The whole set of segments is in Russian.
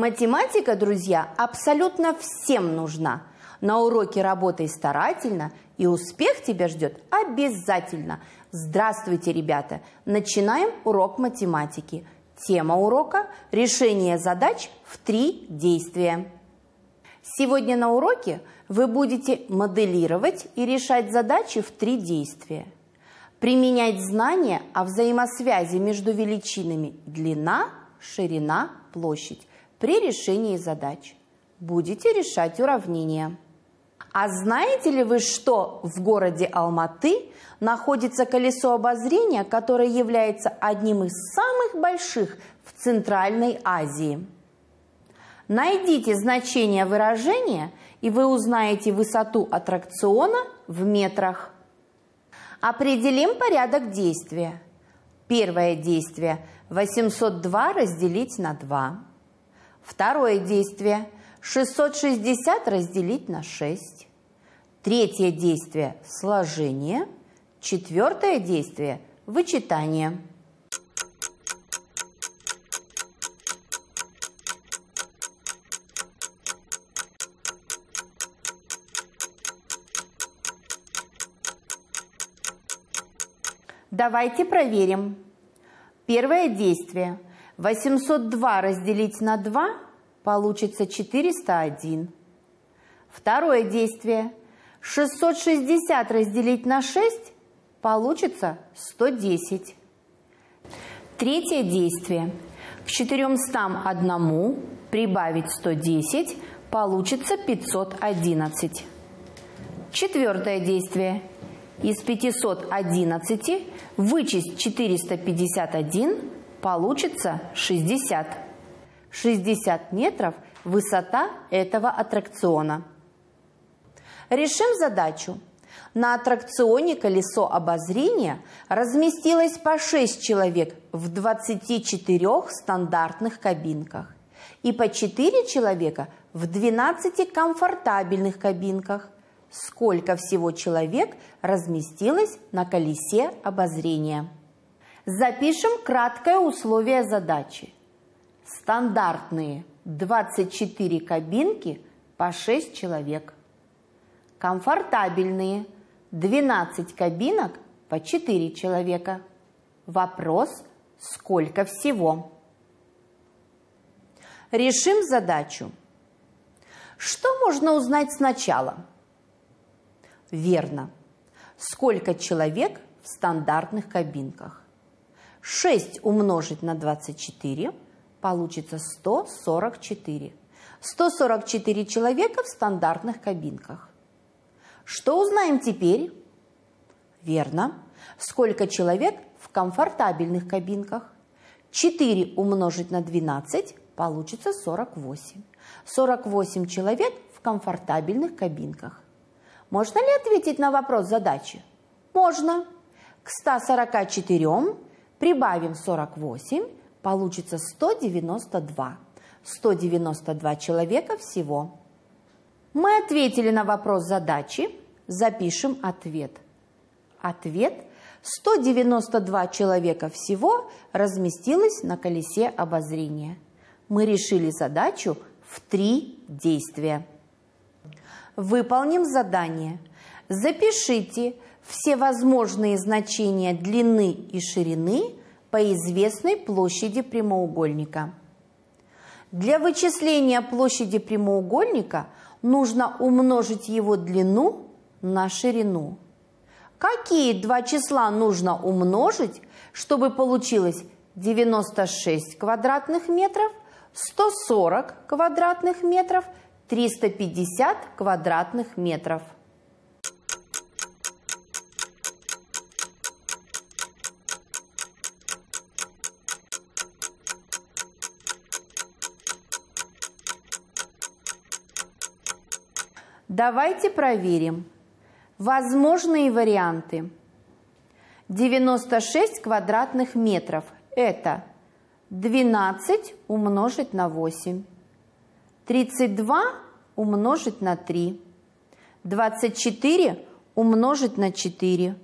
Математика, друзья, абсолютно всем нужна. На уроке работай старательно, и успех тебя ждет обязательно. Здравствуйте, ребята! Начинаем урок математики. Тема урока – решение задач в три действия. Сегодня на уроке вы будете моделировать и решать задачи в три действия. Применять знания о взаимосвязи между величинами длина, ширина, площадь при решении задач. Будете решать уравнения. А знаете ли вы, что в городе Алматы находится колесо обозрения, которое является одним из самых больших в Центральной Азии? Найдите значение выражения, и вы узнаете высоту аттракциона в метрах. Определим порядок действия. Первое действие – 802 разделить на 2. Второе действие – 660 разделить на 6. Третье действие – сложение. Четвертое действие – вычитание. Давайте проверим. Первое действие. 802 разделить на 2 получится 401. Второе действие. 660 разделить на 6 получится 110. Третье действие. К 401 прибавить 110 получится 511. Четвертое действие. Из 511 вычесть 451 получится 60. 60 метров высота этого аттракциона. Решим задачу. На аттракционе «Колесо обозрения» разместилось по 6 человек в 24 стандартных кабинках и по 4 человека в 12 комфортабельных кабинках – сколько всего человек разместилось на колесе обозрения. Запишем краткое условие задачи. Стандартные 24 кабинки по 6 человек. Комфортабельные 12 кабинок по 4 человека. Вопрос, сколько всего? Решим задачу. Что можно узнать сначала? Верно. Сколько человек в стандартных кабинках? 6 умножить на 24 получится 144. 144 человека в стандартных кабинках. Что узнаем теперь? Верно. Сколько человек в комфортабельных кабинках? 4 умножить на 12 получится 48. 48 человек в комфортабельных кабинках. Можно ли ответить на вопрос задачи? Можно. К 144 прибавим 48, получится 192. 192 человека всего. Мы ответили на вопрос задачи, запишем ответ. Ответ – 192 человека всего разместилось на колесе обозрения. Мы решили задачу в три действия. Выполним задание. Запишите все возможные значения длины и ширины по известной площади прямоугольника. Для вычисления площади прямоугольника нужно умножить его длину на ширину. Какие два числа нужно умножить, чтобы получилось 96 квадратных метров, 140 квадратных метров – 350 квадратных метров. Давайте проверим. Возможные варианты. 96 квадратных метров – это 12 умножить на 8. 32 умножить на 3. 24 умножить на 4.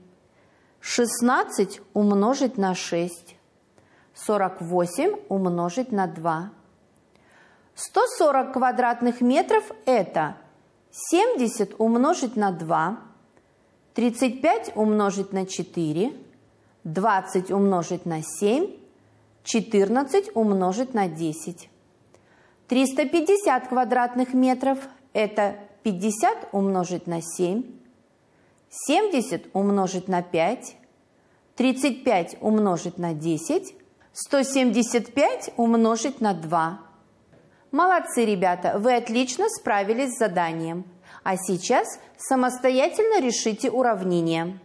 16 умножить на 6. 48 умножить на 2. 140 квадратных метров – это 70 умножить на 2, 35 умножить на 4, 20 умножить на 7, 14 умножить на 10. 350 квадратных метров – это 50 умножить на 7, 70 умножить на 5, 35 умножить на 10, 175 умножить на 2. Молодцы, ребята, вы отлично справились с заданием. А сейчас самостоятельно решите уравнение.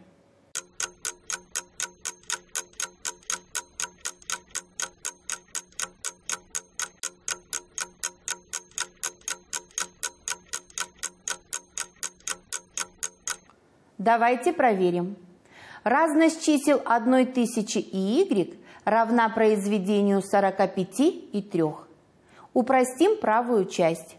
Давайте проверим. Разность чисел 1000 и y равна произведению 45 и 3. Упростим правую часть.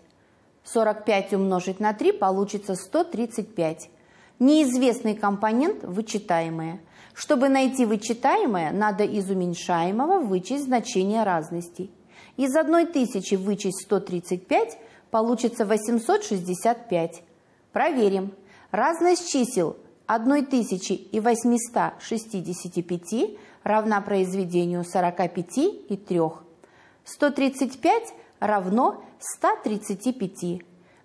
45 умножить на 3 получится 135. Неизвестный компонент – вычитаемое. Чтобы найти вычитаемое, надо из уменьшаемого вычесть значение разности. Из 1000 вычесть 135 получится 865. Проверим. Разность чисел 1865 равна произведению 45 и 3. 135 равно 135.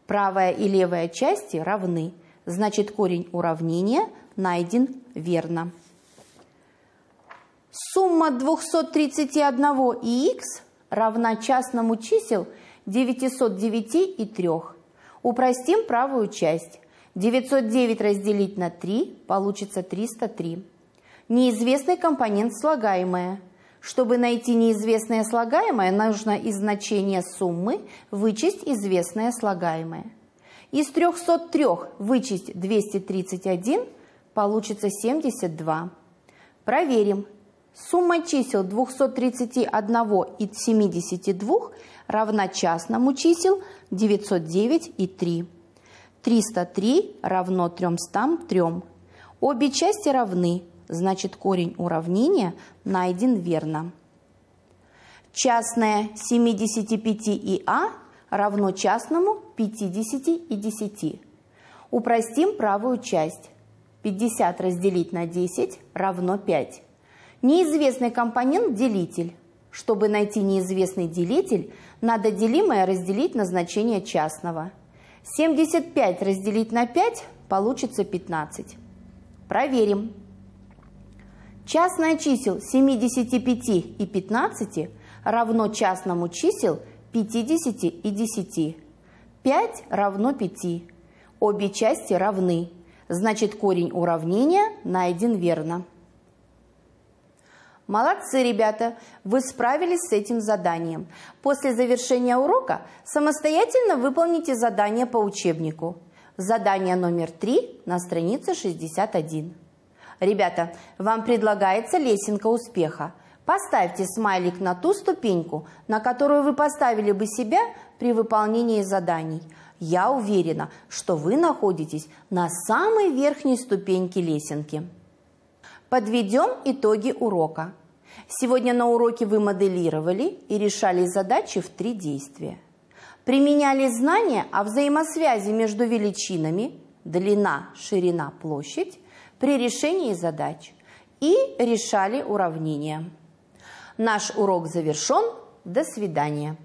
Правая и левая части равны, значит корень уравнения найден верно. Сумма 231 и х равна частному чисел 909 и 3. Упростим правую часть. 909 разделить на 3 получится 303. Неизвестный компонент слагаемое. Чтобы найти неизвестное слагаемое, нужно из значения суммы вычесть известное слагаемое. Из 303 вычесть 231 получится 72. Проверим. Сумма чисел 231 и 72 равна частному чисел 909 и 3. 303 равно 303. Обе части равны, значит корень уравнения найден верно. Частное 75 и а равно частному 50 и 10. Упростим правую часть. 50 разделить на 10 равно 5. Неизвестный компонент – делитель. Чтобы найти неизвестный делитель, надо делимое разделить на значение частного – 75 разделить на 5 получится 15. Проверим. Частное чисел 75 и 15 равно частному чисел 50 и 10. 5 равно 5. Обе части равны. Значит, корень уравнения найден верно. Молодцы, ребята! Вы справились с этим заданием. После завершения урока самостоятельно выполните задание по учебнику. Задание номер три на странице 61. Ребята, вам предлагается лесенка успеха. Поставьте смайлик на ту ступеньку, на которую вы поставили бы себя при выполнении заданий. Я уверена, что вы находитесь на самой верхней ступеньке лесенки. Подведем итоги урока. Сегодня на уроке вы моделировали и решали задачи в три действия. Применяли знания о взаимосвязи между величинами длина, ширина, площадь при решении задач и решали уравнения. Наш урок завершен. До свидания.